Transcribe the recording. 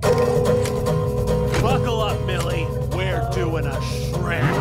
Buckle up, Millie. We're doing a shred.